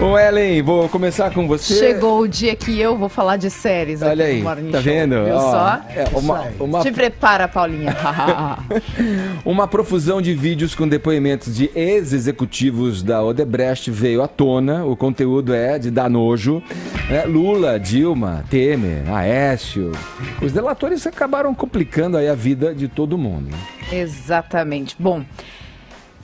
Ô Ellen, vou começar com você. Chegou o dia que eu vou falar de séries Olha aí, tá vendo? Viu Ó, só? é, uma, uma, Te prepara, Paulinha. uma profusão de vídeos com depoimentos de ex-executivos da Odebrecht veio à tona. O conteúdo é de dar nojo. É, Lula, Dilma, Temer, Aécio. Os delatores acabaram complicando aí a vida de todo mundo. Exatamente. Bom,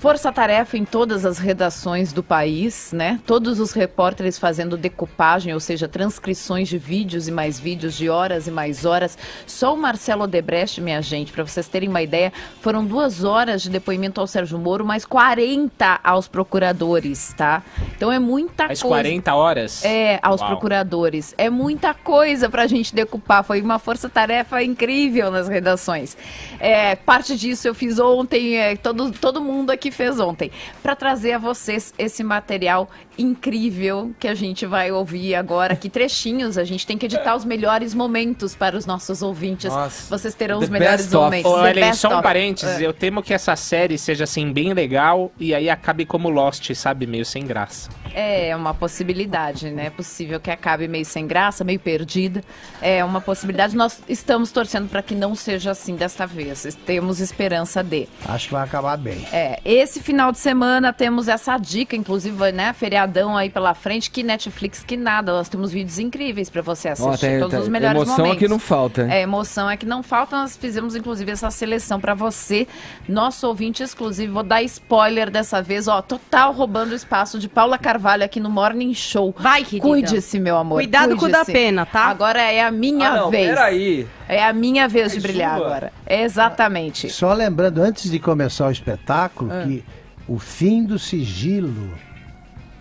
Força-tarefa em todas as redações do país, né? Todos os repórteres fazendo decupagem, ou seja, transcrições de vídeos e mais vídeos, de horas e mais horas. Só o Marcelo Odebrecht, minha gente, para vocês terem uma ideia, foram duas horas de depoimento ao Sérgio Moro, mais 40 aos procuradores, tá? Então é muita Mais coisa. 40 horas? É, aos Uau. procuradores. É muita coisa pra gente decupar. Foi uma força-tarefa incrível nas redações. É, parte disso eu fiz ontem, é, todo, todo mundo aqui fez ontem, para trazer a vocês esse material incrível que a gente vai ouvir agora. Que trechinhos, a gente tem que editar os melhores momentos para os nossos ouvintes. Nossa. Vocês terão os melhores momentos. The Ellen, só um parênteses. É. Eu temo que essa série seja, assim, bem legal e aí acabe como Lost, sabe? Meio sem graça. É uma possibilidade, né? É possível que acabe meio sem graça, meio perdida. É uma possibilidade. Nós estamos torcendo para que não seja assim desta vez. Temos esperança de. Acho que vai acabar bem. É, esse final de semana temos essa dica, inclusive, né? Feriadão aí pela frente, que Netflix que nada. Nós temos vídeos incríveis para você assistir. Ó, tem- todos tem- os melhores emoção momentos. aqui não falta. É, emoção é que não falta. Nós fizemos, inclusive, essa seleção para você, nosso ouvinte exclusivo. Vou dar spoiler dessa vez, ó. Total roubando o espaço de Paula Carvalho aqui no Morning Show. Vai, querida. Cuide-se, meu amor. Cuidado com o da pena, tá? Agora é a minha Ah, não, vez. peraí. É a minha vez de É brilhar sua. agora. Exatamente. Só lembrando, antes de começar o espetáculo, Ah. que o fim do sigilo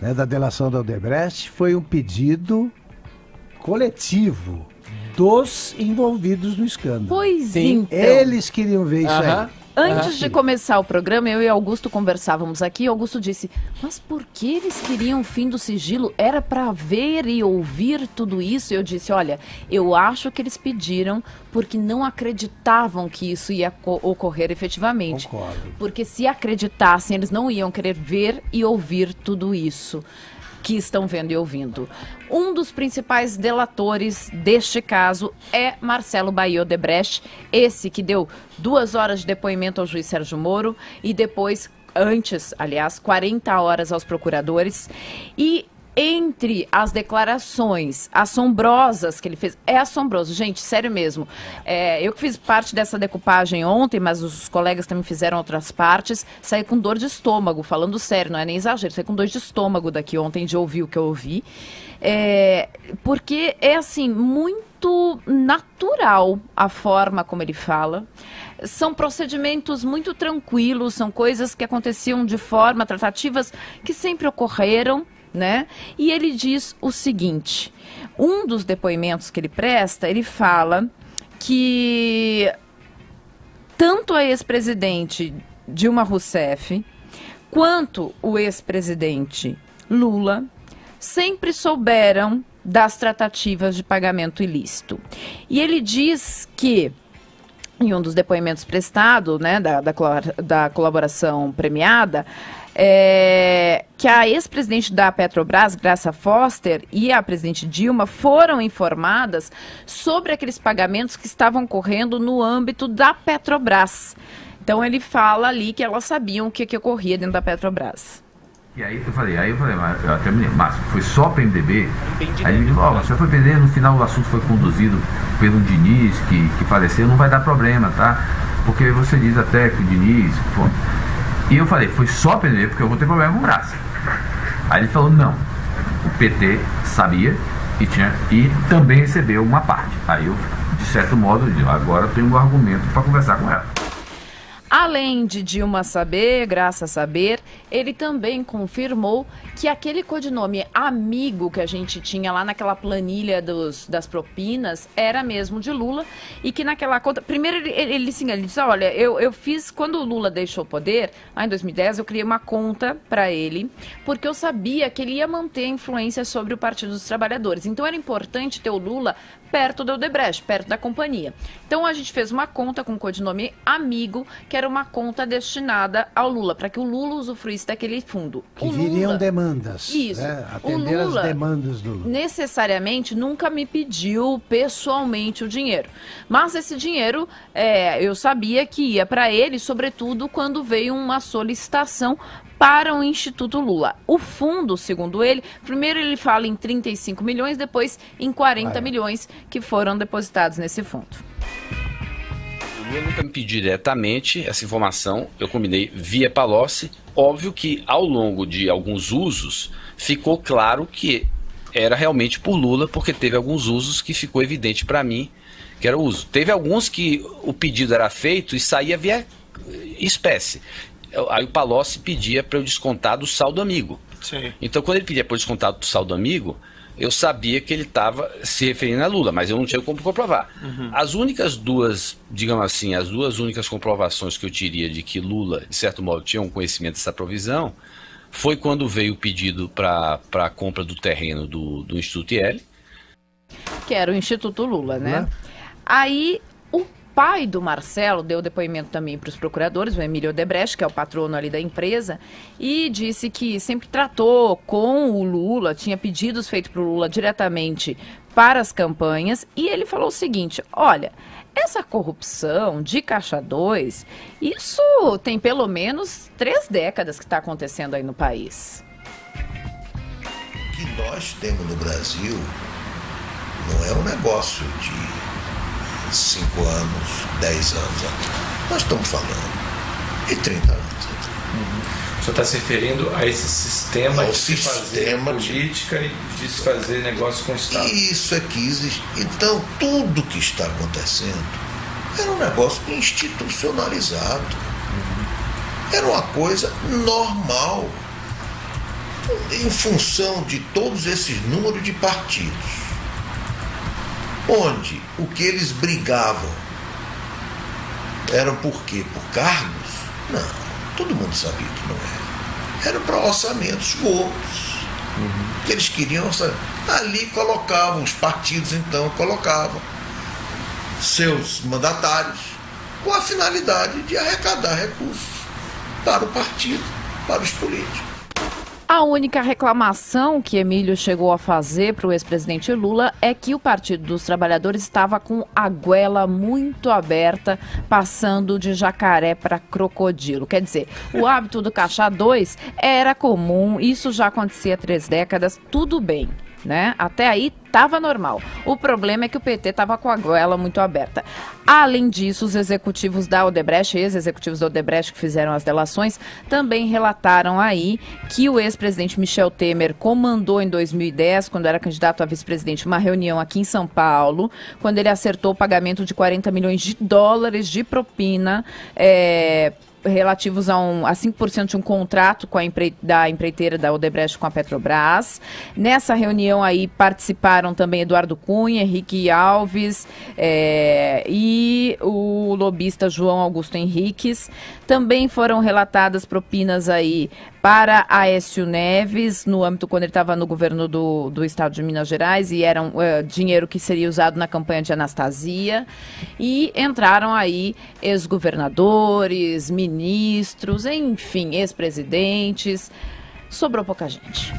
né, da delação da Odebrecht foi um pedido coletivo dos envolvidos no escândalo. Pois Sim. então. Eles queriam ver isso Aham. aí. Antes de começar o programa, eu e Augusto conversávamos aqui. Augusto disse: Mas por que eles queriam o fim do sigilo? Era para ver e ouvir tudo isso? Eu disse: Olha, eu acho que eles pediram porque não acreditavam que isso ia co- ocorrer efetivamente. Concordo. Porque se acreditassem, eles não iam querer ver e ouvir tudo isso que estão vendo e ouvindo. Um dos principais delatores deste caso é Marcelo Bahia Odebrecht, esse que deu duas horas de depoimento ao juiz Sérgio Moro e depois, antes, aliás, 40 horas aos procuradores. E entre as declarações assombrosas que ele fez, é assombroso, gente, sério mesmo. É, eu que fiz parte dessa decupagem ontem, mas os colegas também fizeram outras partes, saí com dor de estômago, falando sério, não é nem exagero, saí com dor de estômago daqui ontem de ouvir o que eu ouvi. É, porque é assim, muito natural a forma como ele fala. São procedimentos muito tranquilos, são coisas que aconteciam de forma, tratativas que sempre ocorreram, né? E ele diz o seguinte: um dos depoimentos que ele presta, ele fala que tanto a ex-presidente Dilma Rousseff quanto o ex-presidente Lula sempre souberam das tratativas de pagamento ilícito. E ele diz que em um dos depoimentos prestados, né, da, da, da colaboração premiada, é, que a ex-presidente da Petrobras, Graça Foster, e a presidente Dilma foram informadas sobre aqueles pagamentos que estavam correndo no âmbito da Petrobras. Então ele fala ali que elas sabiam o que, que ocorria dentro da Petrobras. E aí eu falei, aí eu falei, mas eu até me lembro, Márcio, foi só PMDB? Entendi. Aí ele ó, você foi prender, no final o assunto foi conduzido pelo Diniz, que, que faleceu, não vai dar problema, tá? Porque você diz até que o Diniz. Foi. E eu falei, foi só PMDB, porque eu vou ter problema com graça. Aí ele falou, não. O PT sabia e, tinha, e também recebeu uma parte. Aí eu, de certo modo, eu digo, agora eu tenho um argumento para conversar com ela. Além de Dilma saber, Graça saber, ele também confirmou que aquele codinome amigo que a gente tinha lá naquela planilha dos, das propinas era mesmo de Lula e que naquela conta. Primeiro ele, ele, assim, ele disse: Olha, eu, eu fiz. Quando o Lula deixou o poder, lá em 2010, eu criei uma conta para ele, porque eu sabia que ele ia manter a influência sobre o Partido dos Trabalhadores. Então era importante ter o Lula perto do Odebrecht, perto da companhia. Então a gente fez uma conta com o codinome amigo, que era uma conta destinada ao Lula, para que o Lula usufruísse daquele fundo. Que o viriam Lula, demandas. Isso. né? O Atender Lula as demandas do Lula. necessariamente nunca me pediu pessoalmente o dinheiro. Mas esse dinheiro é, eu sabia que ia para ele, sobretudo quando veio uma solicitação para o Instituto Lula. O fundo, segundo ele, primeiro ele fala em 35 milhões, depois em 40 Ah, é. milhões que foram depositados nesse fundo. O Lula nunca me pediu diretamente essa informação, eu combinei via Palocci. Óbvio que ao longo de alguns usos ficou claro que era realmente por Lula, porque teve alguns usos que ficou evidente para mim que era o uso. Teve alguns que o pedido era feito e saía via espécie. Aí o Palocci pedia para eu descontar do saldo amigo. Sim. Então, quando ele pedia para eu descontar do saldo amigo, eu sabia que ele estava se referindo a Lula, mas eu não tinha como comprovar. As únicas duas, digamos assim, as duas únicas comprovações que eu teria de que Lula, de certo modo, tinha um conhecimento dessa provisão, foi quando veio o pedido para a compra do terreno do, do Instituto IL. que era o Instituto Lula, né? Né? Aí o pai do Marcelo deu depoimento também para os procuradores, o Emílio Odebrecht, que é o patrono ali da empresa, e disse que sempre tratou com o Lula, tinha pedidos feitos para o Lula diretamente para as campanhas, e ele falou o seguinte: olha. Essa corrupção de Caixa 2, isso tem pelo menos três décadas que está acontecendo aí no país. O que nós temos no Brasil não é um negócio de 5 anos, 10 anos atrás. Nós estamos falando de 30 anos atrás. O senhor está se referindo a esse sistema Ao de se fazer sistema de- política e de se fazer negócio com o Estado. Isso é que existe. Então, tudo que está acontecendo era um negócio institucionalizado. Era uma coisa normal. Em função de todos esses números de partidos. Onde o que eles brigavam eram por quê? Por cargos? Não, todo mundo sabia que não era. Era para orçamentos gordos que eles queriam orçamento. Ali colocavam, os partidos então colocavam seus mandatários com a finalidade de arrecadar recursos para o partido, para os políticos. A única reclamação que Emílio chegou a fazer para o ex-presidente Lula é que o Partido dos Trabalhadores estava com a goela muito aberta, passando de jacaré para crocodilo. Quer dizer, o hábito do Caixa 2 era comum, isso já acontecia há três décadas, tudo bem. Né? Até aí estava normal. O problema é que o PT estava com a goela muito aberta. Além disso, os executivos da Odebrecht, ex-executivos da Odebrecht que fizeram as delações, também relataram aí que o ex-presidente Michel Temer comandou em 2010, quando era candidato a vice-presidente, uma reunião aqui em São Paulo, quando ele acertou o pagamento de 40 milhões de dólares de propina. É, relativos a, um, a 5% de um contrato com a empre, da empreiteira da Odebrecht com a Petrobras. Nessa reunião aí participaram também Eduardo Cunha, Henrique Alves é, e o lobista João Augusto Henriques. Também foram relatadas propinas aí para Aécio Neves, no âmbito quando ele estava no governo do, do estado de Minas Gerais, e era um, é, dinheiro que seria usado na campanha de Anastasia. E entraram aí ex-governadores, ministros, enfim, ex-presidentes. Sobrou pouca gente.